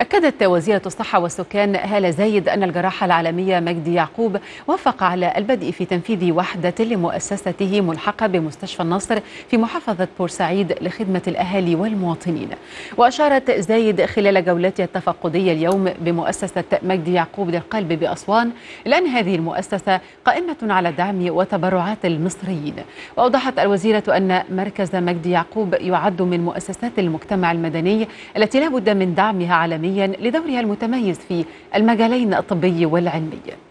أكدت وزيرة الصحة والسكان هالة زايد أن الجراحة العالمية مجدي يعقوب وافق على البدء في تنفيذ وحدة لمؤسسته ملحقة بمستشفى النصر في محافظة بورسعيد لخدمة الأهالي والمواطنين. وأشارت زايد خلال جولتها التفقدية اليوم بمؤسسة مجدي يعقوب للقلب بأسوان إلى أن هذه المؤسسة قائمة على دعم وتبرعات المصريين. وأوضحت الوزيرة أن مركز مجدي يعقوب يعد من مؤسسات المجتمع المدني التي لا بد من دعمها عالميا لدورها المتميز في المجالين الطبي والعلمي.